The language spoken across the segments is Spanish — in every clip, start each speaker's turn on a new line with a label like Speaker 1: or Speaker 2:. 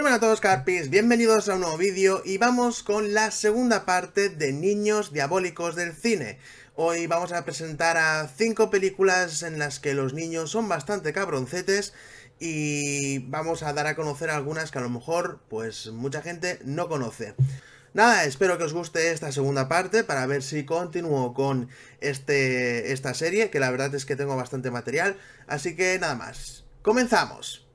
Speaker 1: Muy buenas a todos Carpis, bienvenidos a un nuevo vídeo y vamos con la segunda parte de Niños Diabólicos del Cine. Hoy vamos a presentar a cinco películas en las que los niños son bastante cabroncetes y vamos a dar a conocer algunas que a lo mejor pues mucha gente no conoce. Nada, espero que os guste esta segunda parte para ver si continúo con este, esta serie, que la verdad es que tengo bastante material, así que nada más. ¡Comenzamos!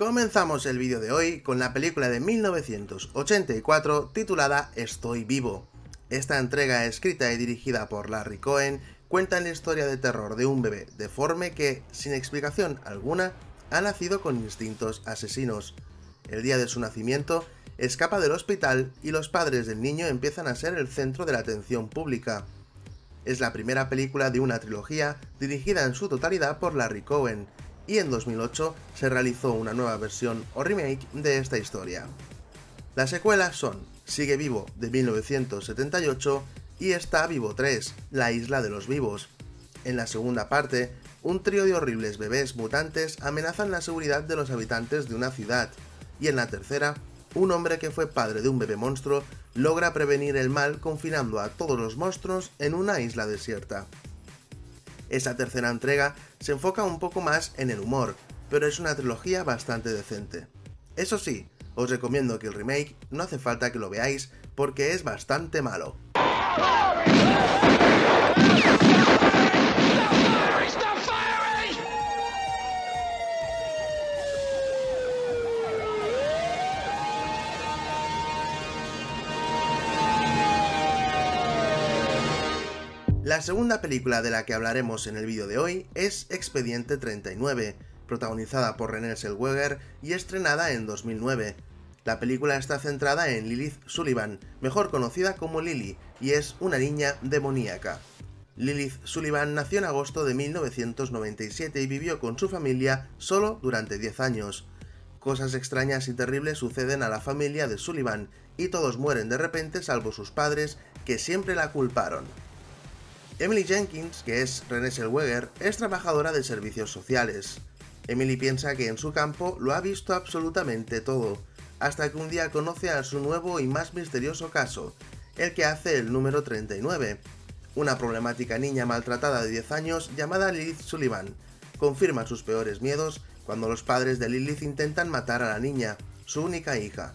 Speaker 1: Comenzamos el vídeo de hoy con la película de 1984 titulada Estoy vivo. Esta entrega escrita y dirigida por Larry Cohen cuenta la historia de terror de un bebé deforme que, sin explicación alguna, ha nacido con instintos asesinos. El día de su nacimiento, escapa del hospital y los padres del niño empiezan a ser el centro de la atención pública. Es la primera película de una trilogía dirigida en su totalidad por Larry Cohen, y en 2008 se realizó una nueva versión o remake de esta historia. Las secuelas son Sigue Vivo de 1978 y Está Vivo 3, La Isla de los Vivos. En la segunda parte, un trío de horribles bebés mutantes amenazan la seguridad de los habitantes de una ciudad, y en la tercera, un hombre que fue padre de un bebé monstruo logra prevenir el mal confinando a todos los monstruos en una isla desierta. Esa tercera entrega se enfoca un poco más en el humor, pero es una trilogía bastante decente. Eso sí, os recomiendo que el remake no hace falta que lo veáis porque es bastante malo. La segunda película de la que hablaremos en el vídeo de hoy es Expediente 39, protagonizada por René Zellweger y estrenada en 2009. La película está centrada en Lilith Sullivan, mejor conocida como Lily, y es una niña demoníaca. Lilith Sullivan nació en agosto de 1997 y vivió con su familia solo durante 10 años. Cosas extrañas y terribles suceden a la familia de Sullivan, y todos mueren de repente salvo sus padres, que siempre la culparon. Emily Jenkins, que es René Zellweger, es trabajadora de servicios sociales. Emily piensa que en su campo lo ha visto absolutamente todo, hasta que un día conoce a su nuevo y más misterioso caso, el que hace el número 39. Una problemática niña maltratada de 10 años llamada Lilith Sullivan confirma sus peores miedos cuando los padres de Lilith intentan matar a la niña, su única hija.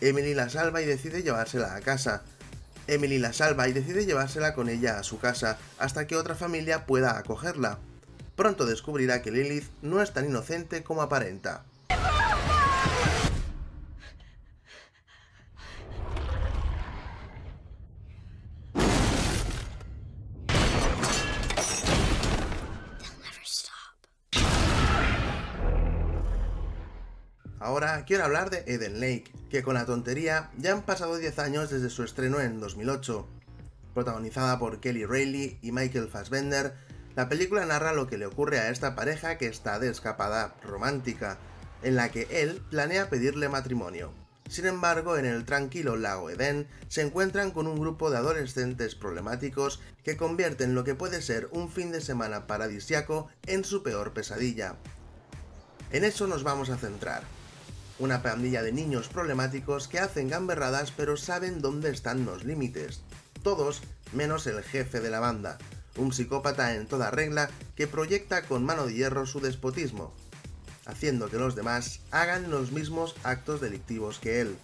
Speaker 1: Emily la salva y decide llevársela a casa, Emily la salva y decide llevársela con ella a su casa hasta que otra familia pueda acogerla. Pronto descubrirá que Lilith no es tan inocente como aparenta. Ahora quiero hablar de Eden Lake, que con la tontería ya han pasado 10 años desde su estreno en 2008. Protagonizada por Kelly Reilly y Michael Fassbender, la película narra lo que le ocurre a esta pareja que está de escapada romántica, en la que él planea pedirle matrimonio. Sin embargo, en el tranquilo lago Eden se encuentran con un grupo de adolescentes problemáticos que convierten lo que puede ser un fin de semana paradisiaco en su peor pesadilla. En eso nos vamos a centrar, una pandilla de niños problemáticos que hacen gamberradas pero saben dónde están los límites. Todos menos el jefe de la banda, un psicópata en toda regla que proyecta con mano de hierro su despotismo, haciendo que los demás hagan los mismos actos delictivos que él.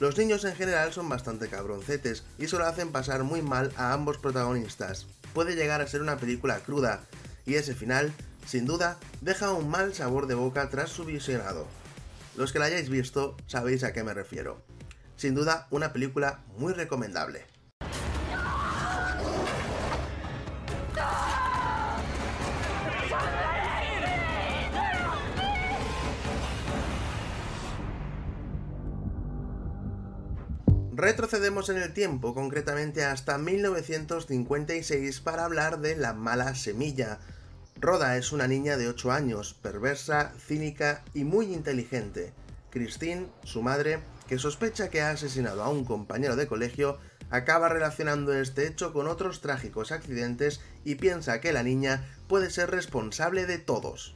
Speaker 1: Los niños en general son bastante cabroncetes y solo hacen pasar muy mal a ambos protagonistas. Puede llegar a ser una película cruda, y ese final, sin duda, deja un mal sabor de boca tras su visionado. Los que la hayáis visto sabéis a qué me refiero. Sin duda, una película muy recomendable. Retrocedemos en el tiempo, concretamente hasta 1956, para hablar de La mala semilla, Roda es una niña de 8 años, perversa, cínica y muy inteligente. Christine, su madre, que sospecha que ha asesinado a un compañero de colegio, acaba relacionando este hecho con otros trágicos accidentes y piensa que la niña puede ser responsable de todos.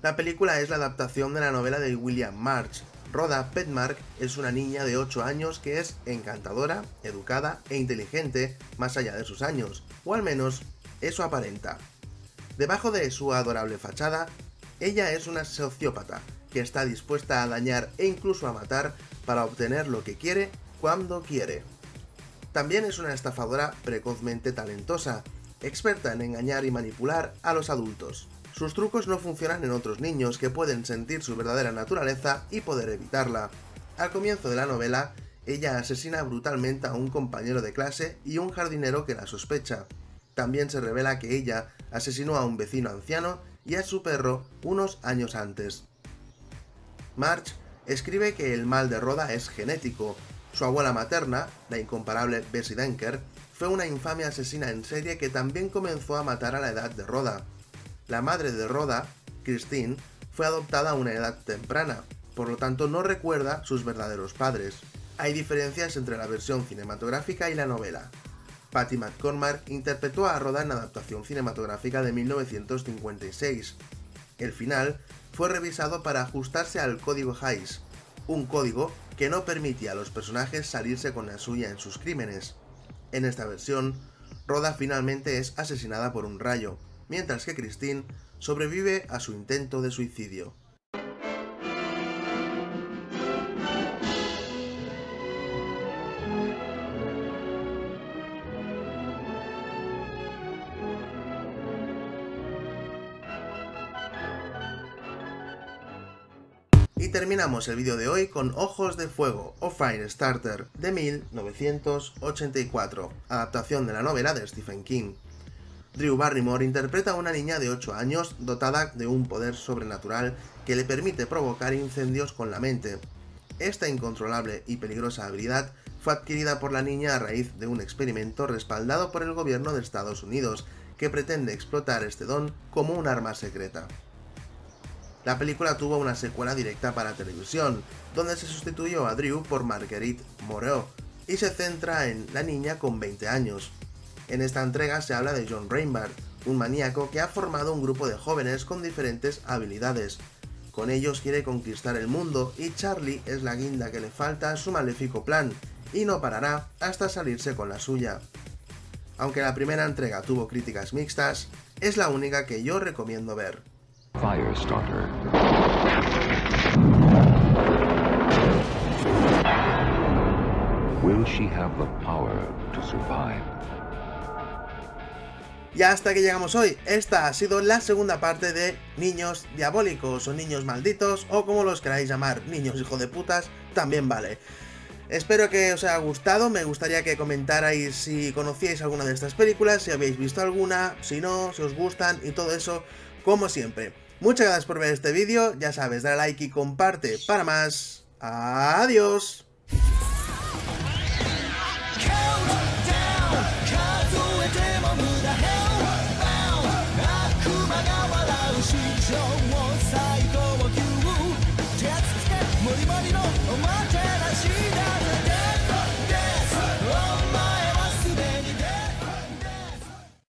Speaker 1: La película es la adaptación de la novela de William March. Rhoda Petmark es una niña de 8 años que es encantadora, educada e inteligente más allá de sus años, o al menos eso aparenta. Debajo de su adorable fachada, ella es una sociópata que está dispuesta a dañar e incluso a matar para obtener lo que quiere cuando quiere. También es una estafadora precozmente talentosa, experta en engañar y manipular a los adultos. Sus trucos no funcionan en otros niños que pueden sentir su verdadera naturaleza y poder evitarla. Al comienzo de la novela, ella asesina brutalmente a un compañero de clase y un jardinero que la sospecha. También se revela que ella asesinó a un vecino anciano y a su perro unos años antes. March escribe que el mal de Roda es genético. Su abuela materna, la incomparable Bessie Denker, fue una infame asesina en serie que también comenzó a matar a la edad de Roda. La madre de Rhoda, Christine, fue adoptada a una edad temprana, por lo tanto no recuerda sus verdaderos padres. Hay diferencias entre la versión cinematográfica y la novela. Patty McCormack interpretó a Rhoda en la adaptación cinematográfica de 1956. El final fue revisado para ajustarse al código Hays, un código que no permitía a los personajes salirse con la suya en sus crímenes. En esta versión, Rhoda finalmente es asesinada por un rayo, mientras que Christine sobrevive a su intento de suicidio. Y terminamos el vídeo de hoy con Ojos de Fuego o Firestarter de 1984, adaptación de la novela de Stephen King. Drew Barrymore interpreta a una niña de 8 años dotada de un poder sobrenatural que le permite provocar incendios con la mente. Esta incontrolable y peligrosa habilidad fue adquirida por la niña a raíz de un experimento respaldado por el gobierno de Estados Unidos, que pretende explotar este don como un arma secreta. La película tuvo una secuela directa para televisión, donde se sustituyó a Drew por Marguerite Moreau, y se centra en la niña con 20 años, en esta entrega se habla de John Rainbard, un maníaco que ha formado un grupo de jóvenes con diferentes habilidades. Con ellos quiere conquistar el mundo y Charlie es la guinda que le falta a su maléfico plan, y no parará hasta salirse con la suya. Aunque la primera entrega tuvo críticas mixtas, es la única que yo recomiendo ver. Y hasta que llegamos hoy, esta ha sido la segunda parte de Niños Diabólicos o Niños Malditos o como los queráis llamar, niños hijo de putas, también vale. Espero que os haya gustado, me gustaría que comentarais si conocíais alguna de estas películas, si habéis visto alguna, si no, si os gustan y todo eso, como siempre. Muchas gracias por ver este vídeo, ya sabes, dale like y comparte para más. Adiós.